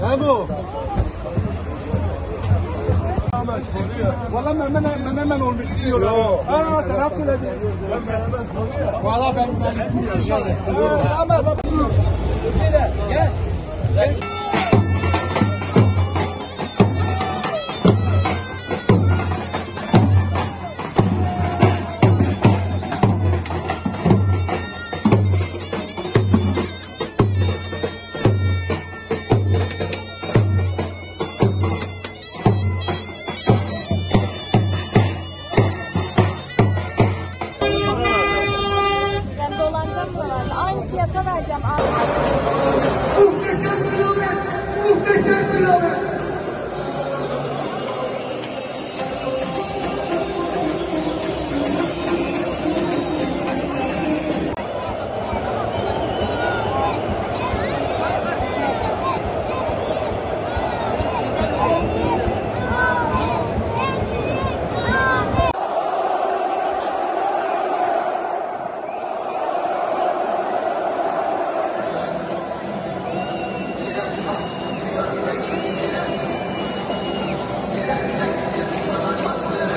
Memo. Valla memen memen olmuş diyorlar. Aa taraf söyledi. Valla ben ben bilmiyorum. Ama gel. Gel. fiyata vereceğim. Muhteşem bir haber! Muhteşem bir haber! Gelen, gelen, gelen, gelen,